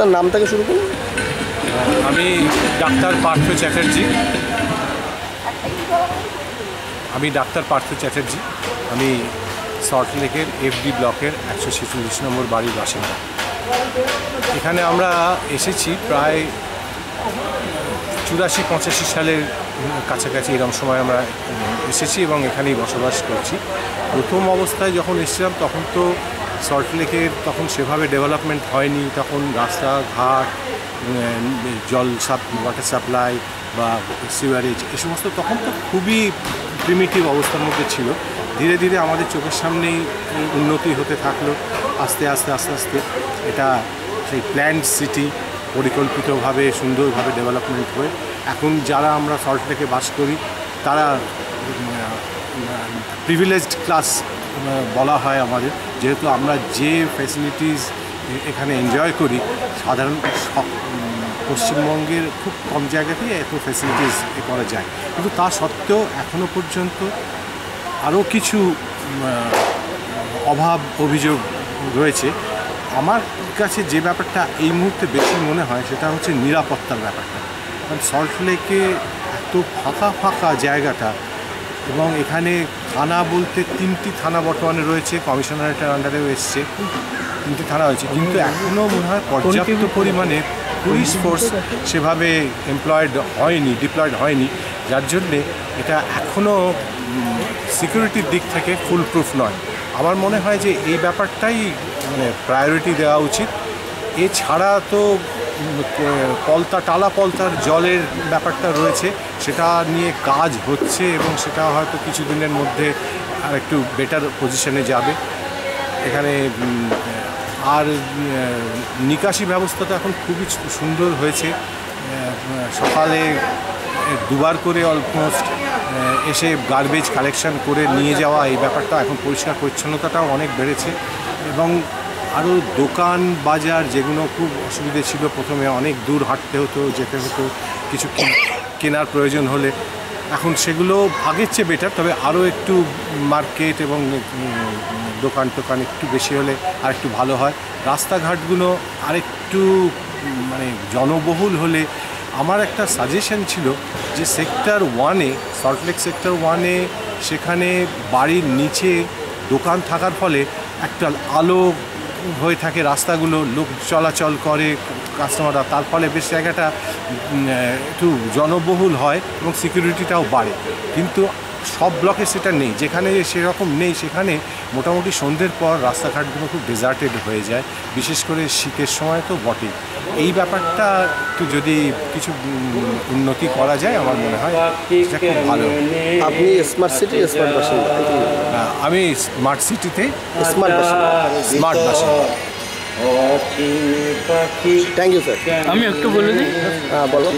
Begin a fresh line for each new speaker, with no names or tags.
আপনার নাম থেকে শুরু করুন।
আমি ডাক্তার পার্থ চ্যাটার্জি। আমি ডাক্তার পার্থ চ্যাটার্জি। আমি সল্টলেকের এফডি ব্লকের একশো ছেচল্লিশ নম্বর বাড়ির বাসিন্দা। এখানে আমরা এসেছি প্রায় চুরাশি পঁচাশি সালের কাছাকাছি এরকম সময় আমরা এসেছি এবং এখানেই বসবাস করছি। প্রথম অবস্থায় যখন এসেছিলাম তখন তো সল্টলেকের তখন সেভাবে ডেভেলপমেন্ট হয়নি। তখন রাস্তাঘাট জল সাপ ওয়াটার সাপ্লাই বা সিওয়ারেজ এ সমস্ত তখন তো খুবই প্রিমিটিভ অবস্থার মধ্যে ছিল। ধীরে ধীরে আমাদের চোখের সামনেই উন্নতি হতে থাকল। আস্তে আস্তে আস্তে আস্তে এটা সেই প্ল্যান্ড সিটি পরিকল্পিতভাবে, সুন্দরভাবে ডেভেলপমেন্ট হয়ে এখন যারা আমরা সল্টলেকে বাস করি, তারা প্রিভিলেজড ক্লাস বলা হয় আমাদের। যেহেতু আমরা যে ফ্যাসিলিটিস এখানে এনজয় করি, সাধারণ পশ্চিমবঙ্গের খুব কম জায়গাতেই এত ফ্যাসিলিটিস করা যায়। কিন্তু তা সত্ত্বেও এখনও পর্যন্ত আরও কিছু অভাব, অভিযোগ রয়েছে। আমার কাছে যে ব্যাপারটা এই মুহূর্তে বেশি মনে হয়, সেটা হচ্ছে নিরাপত্তার ব্যাপারটা। কারণ সল্ট লেকে এত ফাঁকা ফাঁকা জায়গাটা এবং এখানে থানা বলতে তিনটি থানা বর্তমানে রয়েছে, কমিশনারেটের আন্ডারেও এসছে। তিনটি থানা হয়েছে কিন্তু এখনও মনে হয় পর্যাপ্ত পরিমাণে পুলিশ ফোর্স সেভাবে এমপ্লয়েড হয়নি ডিপ্লয়েড হয়নি। যার জন্যে এটা এখনও সিকিউরিটির দিক থেকে ফুল প্রুফ নয়। আমার মনে হয় যে এই ব্যাপারটাই মানে প্রায়োরিটি দেওয়া উচিত। এছাড়া তো পলতা, টালা পলতার জলের ব্যাপারটা রয়েছে। সেটা নিয়ে কাজ হচ্ছে এবং সেটা হয়তো কিছুদিনের মধ্যে আর একটু বেটার পজিশনে যাবে। এখানে আর নিকাশি ব্যবস্থা তো এখন খুবই সুন্দর হয়েছে। সকালে দুবার করে অলমোস্ট এসে গার্বেজ কালেকশন করে নিয়ে যাওয়া, এই ব্যাপারটা এখন পরিষ্কার পরিচ্ছন্নতাটাও অনেক বেড়েছে। এবং আরও দোকান, বাজার যেগুলো খুব অসুবিধে ছিল, প্রথমে অনেক দূর হাঁটতে হতো, যেতে হতো, কিছু কেনার প্রয়োজন হলে। এখন সেগুলো আগের চেয়ে বেটার তবে আরও একটু মার্কেট এবং দোকান টোকান একটু বেশি হলে আর একটু ভালো হয়। রাস্তাঘাটগুলো আরেকটু মানে জনবহুল হলে আমার একটা সাজেশন ছিল যে সেক্টর ওয়ানে সল্টলেক সেক্টর ওয়ানে সেখানে বাড়ির নিচে দোকান থাকার ফলে একটা আলো হয়ে থাকে রাস্তাগুলো, লোক চলাচল করে কাস্টমাররা তার ফলে বেশ জায়গাটা একটু জনবহুল হয় এবং সিকিউরিটিটাও বাড়ে। কিন্তু সব ব্লকে সেটা নেই। যেখানে সেরকম নেই সেখানে মোটামুটি সন্ধ্যের পর রাস্তাঘাটগুলো খুব ডেজার্টেড হয়ে যায়। বিশেষ করে শীতের সময় তো বটেই। এই ব্যাপারটা একটু যদি কিছু উন্নতি করা যায় আমার মনে হয় সেটা খুব ভালো।
আপনি স্মার্ট সিটি স্মার্ট বাসিন্দা
আমি স্মার্ট সিটিতে
স্মার্ট বাসিন্দা
স্মার্ট বাসিন্দা
থ্যাংক ইউ স্যার
আমি একটু বলে দিই।
হ্যাঁ বলো।